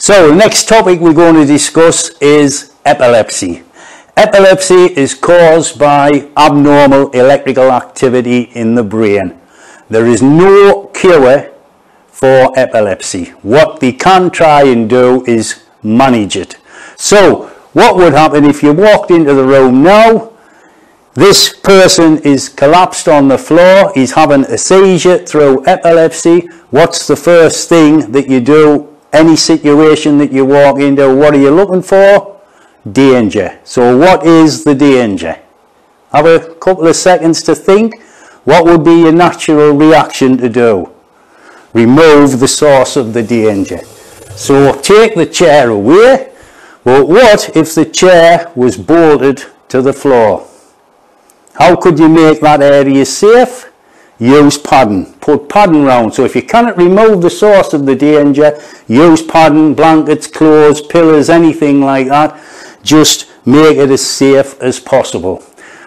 So next topic we're going to discuss is epilepsy. Epilepsy is caused by abnormal electrical activity in the brain. There is no cure for epilepsy. What they can try and do is manage it. So what would happen if you walked into the room now this person is collapsed on the floor, he's having a seizure through epilepsy. What's the first thing that you do? Any situation that you walk into, what are you looking for? Danger. So what is the danger? Have a couple of seconds to think. What would be your natural reaction to do? Remove the source of the danger. So take the chair away. But what if the chair was bolted to the floor? How could you make that area safe? Use padding. Put padding round. So if you cannot remove the source of the danger, use padding, blankets, clothes, pillows, anything like that. Just make it as safe as possible.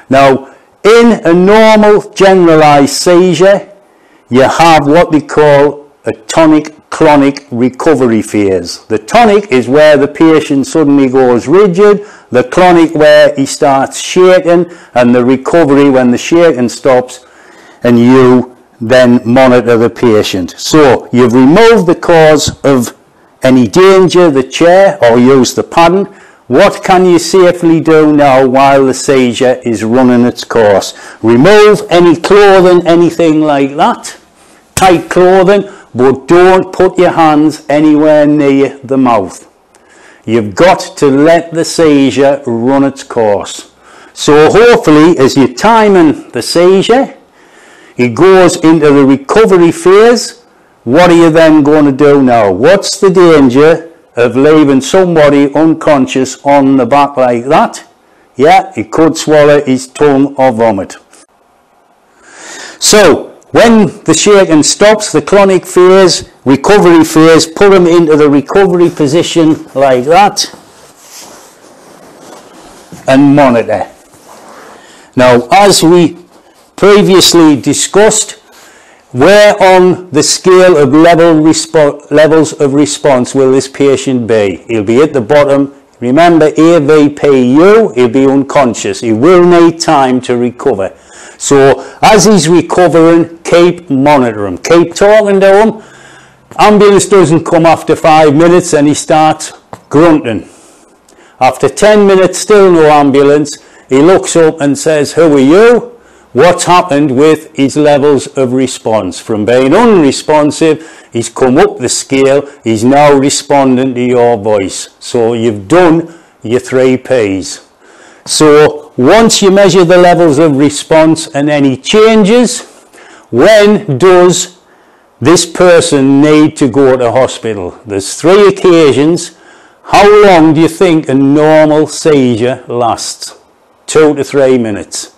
Now, in a normal generalized seizure, you have what we call a tonic clonic recovery phase. The tonic is where the patient suddenly goes rigid, the clonic where he starts shaking, and the recovery when the shaking stops and you then monitor the patient. So you've removed the cause of any danger, the chair, or use the padding. What can you safely do now while the seizure is running its course? Remove any clothing, anything like that. Tight clothing but don't put your hands anywhere near the mouth. You've got to let the seizure run its course. So hopefully as you're timing the seizure, it goes into the recovery phase. What are you then going to do now? What's the danger of leaving somebody unconscious on the back like that? Yeah, he could swallow his tongue or vomit. So, when the shaking stops, the clonic phase, recovery phase, put him into the recovery position like that and monitor. Now, as we previously discussed, where on the scale of level levels of response will this patient be? He'll be at the bottom. Remember, AVPU, he'll be unconscious. He will need time to recover. So as he's recovering, keep monitoring, keep talking to him. Ambulance doesn't come after five minutes and he starts grunting. After 10 minutes, still no ambulance. He looks up and says, who are you? What's happened with his levels of response? From being unresponsive, he's come up the scale, he's now responding to your voice. So you've done your three P's. So once you measure the levels of response and any changes, when does this person need to go to hospital? There's three occasions. How long do you think a normal seizure lasts? Two to three minutes.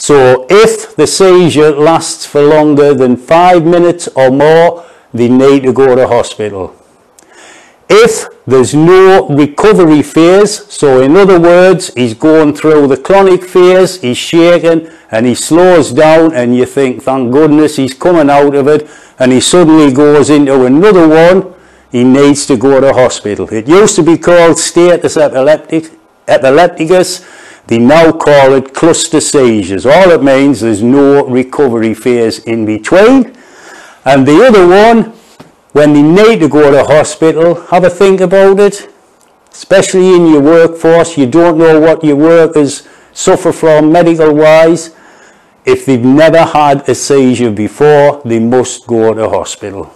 So if the seizure lasts for longer than five minutes or more, they need to go to hospital. If there's no recovery phase, so in other words, he's going through the clonic phase, he's shaking and he slows down and you think, thank goodness he's coming out of it and he suddenly goes into another one, he needs to go to hospital. It used to be called status epileptic, epilepticus, they now call it cluster seizures. All it means there's no recovery phase in between. And the other one when they need to go to hospital, have a think about it. Especially in your workforce, you don't know what your workers suffer from medical wise. If they've never had a seizure before, they must go to hospital.